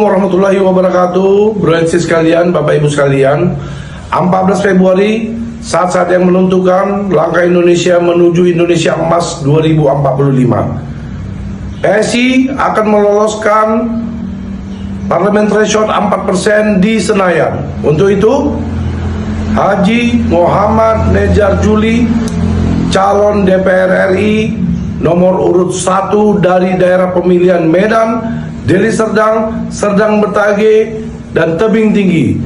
warahmatullahi wabarakatuh. Bro and sekalian, Bapak Ibu sekalian 14 Februari Saat-saat yang menentukan Langkah Indonesia menuju Indonesia Emas 2045 PSI akan meloloskan Parlemen threshold 4% di Senayan. Untuk itu Haji Muhammad Nejar Juli Calon DPR RI Nomor urut 1 dari daerah pemilihan Medan Deli Serdang, Serdang Bertage, dan Tebing Tinggi.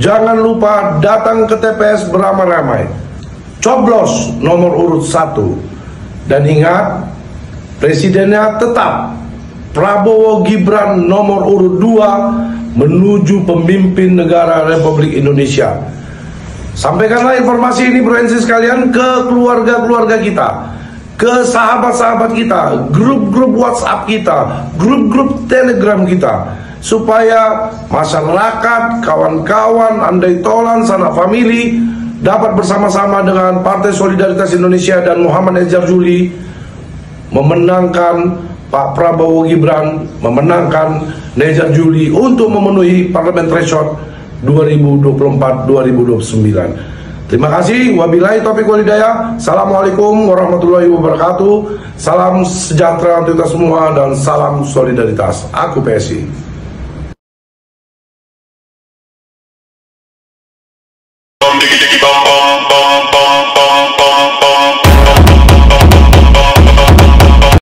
Jangan lupa datang ke TPS beramai-ramai. Coblos nomor urut 1. Dan ingat, presidennya tetap Prabowo Gibran nomor urut 2 menuju pemimpin negara Republik Indonesia. Sampaikanlah informasi ini bro sekalian ke keluarga-keluarga kita ke sahabat-sahabat kita, grup-grup WhatsApp kita, grup-grup Telegram kita, supaya masyarakat, kawan-kawan, andai tolan, sana family dapat bersama-sama dengan Partai Solidaritas Indonesia dan Muhammad Ejar Juli memenangkan Pak Prabowo Gibran, memenangkan Nejar Juli untuk memenuhi parlemen threshold 2024-2029. Terima kasih. Wabillahi taufiq walhidayah. Assalamualaikum warahmatullahi wabarakatuh. Salam sejahtera untuk kita semua dan salam solidaritas. Aku PSI.